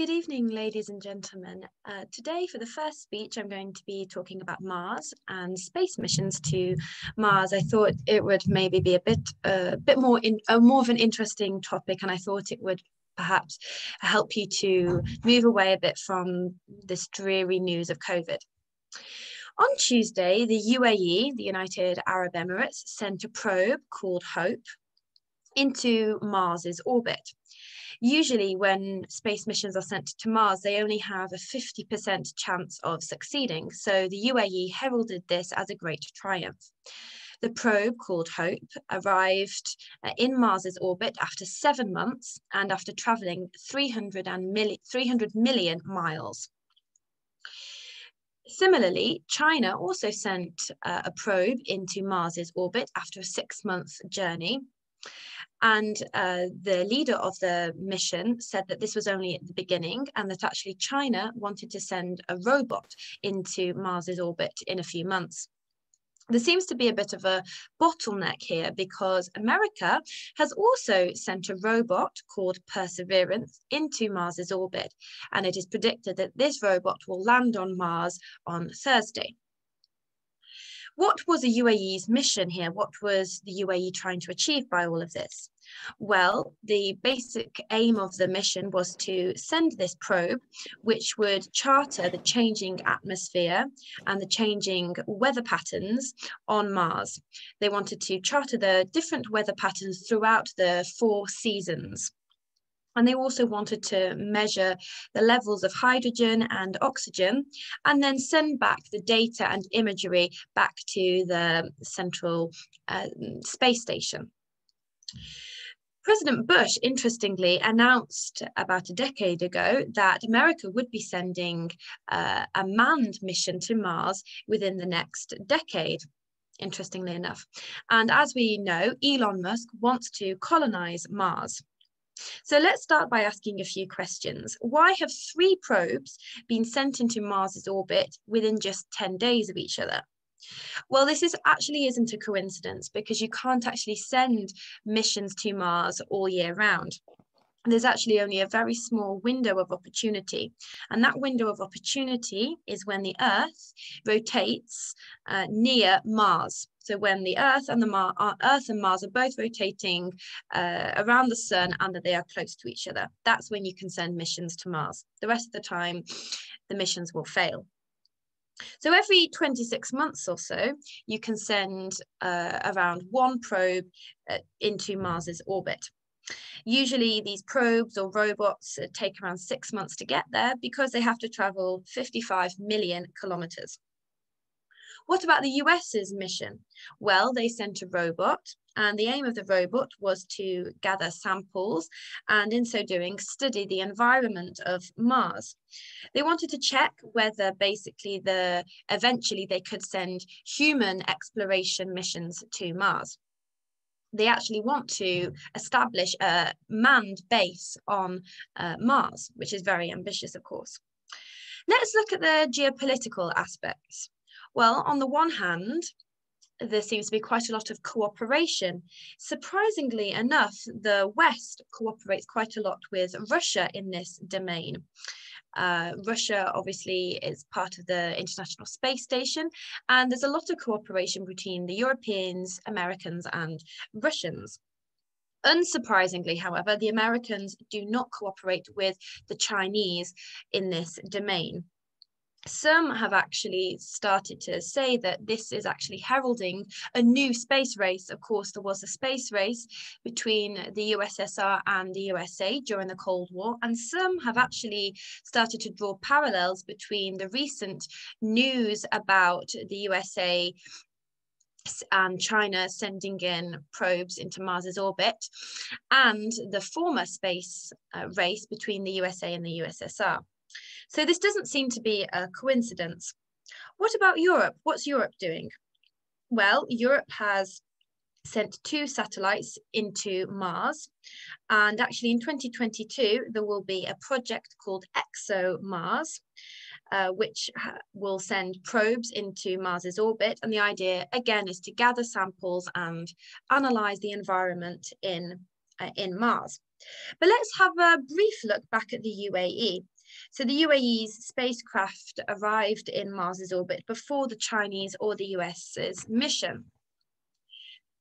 Good evening, ladies and gentlemen. Uh, today, for the first speech, I'm going to be talking about Mars and space missions to Mars. I thought it would maybe be a bit, a uh, bit more, in, uh, more of an interesting topic, and I thought it would perhaps help you to move away a bit from this dreary news of COVID. On Tuesday, the UAE, the United Arab Emirates, sent a probe called HOPE into Mars's orbit. Usually, when space missions are sent to Mars, they only have a 50% chance of succeeding. So the UAE heralded this as a great triumph. The probe, called HOPE, arrived uh, in Mars's orbit after seven months and after traveling 300, and 300 million miles. Similarly, China also sent uh, a probe into Mars's orbit after a six month journey. And uh, the leader of the mission said that this was only at the beginning and that actually China wanted to send a robot into Mars's orbit in a few months. There seems to be a bit of a bottleneck here because America has also sent a robot called Perseverance into Mars's orbit, and it is predicted that this robot will land on Mars on Thursday. What was the UAE's mission here? What was the UAE trying to achieve by all of this? Well, the basic aim of the mission was to send this probe, which would charter the changing atmosphere and the changing weather patterns on Mars. They wanted to charter the different weather patterns throughout the four seasons. And they also wanted to measure the levels of hydrogen and oxygen and then send back the data and imagery back to the Central uh, Space Station. President Bush, interestingly, announced about a decade ago that America would be sending uh, a manned mission to Mars within the next decade interestingly enough. And as we know, Elon Musk wants to colonize Mars. So let's start by asking a few questions. Why have three probes been sent into Mars's orbit within just 10 days of each other? Well, this is actually isn't a coincidence because you can't actually send missions to Mars all year round there's actually only a very small window of opportunity. And that window of opportunity is when the Earth rotates uh, near Mars. So when the Earth and the Mar uh, Earth and Mars are both rotating uh, around the Sun and that they are close to each other, that's when you can send missions to Mars. The rest of the time, the missions will fail. So every 26 months or so, you can send uh, around one probe uh, into Mars's orbit. Usually these probes or robots uh, take around six months to get there because they have to travel 55 million kilometers. What about the US's mission? Well, they sent a robot and the aim of the robot was to gather samples and in so doing study the environment of Mars. They wanted to check whether basically the eventually they could send human exploration missions to Mars they actually want to establish a manned base on uh, Mars, which is very ambitious, of course. Let's look at the geopolitical aspects. Well, on the one hand, there seems to be quite a lot of cooperation. Surprisingly enough, the West cooperates quite a lot with Russia in this domain. Uh, Russia obviously is part of the International Space Station, and there's a lot of cooperation between the Europeans, Americans, and Russians. Unsurprisingly, however, the Americans do not cooperate with the Chinese in this domain some have actually started to say that this is actually heralding a new space race. Of course, there was a space race between the USSR and the USA during the Cold War, and some have actually started to draw parallels between the recent news about the USA and China sending in probes into Mars's orbit, and the former space uh, race between the USA and the USSR. So this doesn't seem to be a coincidence. What about Europe? What's Europe doing? Well, Europe has sent two satellites into Mars. And actually, in 2022, there will be a project called ExoMars, uh, which will send probes into Mars's orbit. And the idea, again, is to gather samples and analyze the environment in, uh, in Mars. But let's have a brief look back at the UAE. So the UAE's spacecraft arrived in Mars's orbit before the Chinese or the US's mission.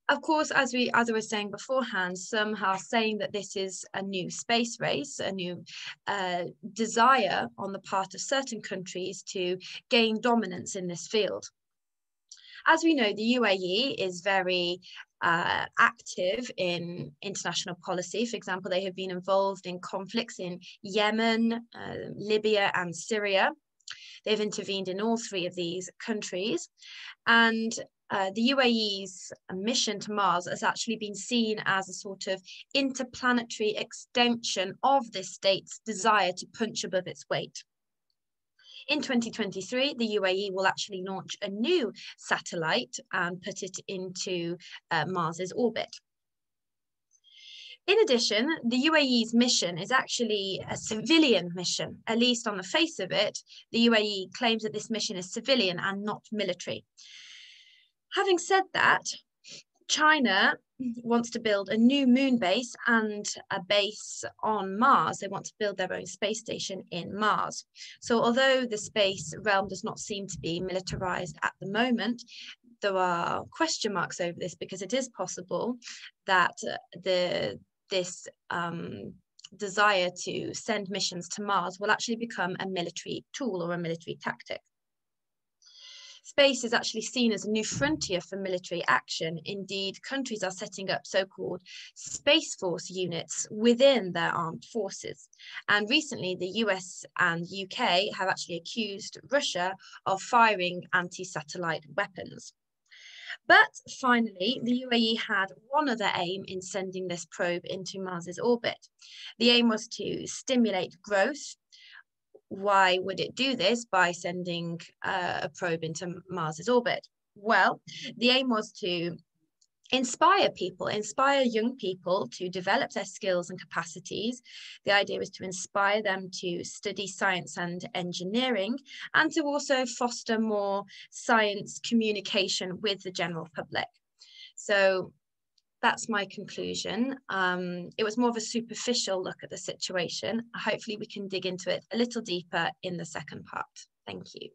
Of course, as we as I was saying beforehand, some are saying that this is a new space race, a new uh, desire on the part of certain countries to gain dominance in this field. As we know, the UAE is very uh, active in international policy. For example, they have been involved in conflicts in Yemen, uh, Libya, and Syria. They've intervened in all three of these countries. And uh, the UAE's mission to Mars has actually been seen as a sort of interplanetary extension of this state's desire to punch above its weight. In 2023, the UAE will actually launch a new satellite and put it into uh, Mars's orbit. In addition, the UAE's mission is actually a civilian mission, at least on the face of it. The UAE claims that this mission is civilian and not military. Having said that, China wants to build a new moon base and a base on Mars. They want to build their own space station in Mars. So although the space realm does not seem to be militarized at the moment, there are question marks over this because it is possible that the this um, desire to send missions to Mars will actually become a military tool or a military tactic. Space is actually seen as a new frontier for military action. Indeed, countries are setting up so-called Space Force units within their armed forces. And recently, the US and UK have actually accused Russia of firing anti-satellite weapons. But finally, the UAE had one other aim in sending this probe into Mars's orbit. The aim was to stimulate growth why would it do this by sending uh, a probe into Mars's orbit? Well, the aim was to inspire people, inspire young people to develop their skills and capacities. The idea was to inspire them to study science and engineering and to also foster more science communication with the general public. So that's my conclusion. Um, it was more of a superficial look at the situation. Hopefully we can dig into it a little deeper in the second part. Thank you.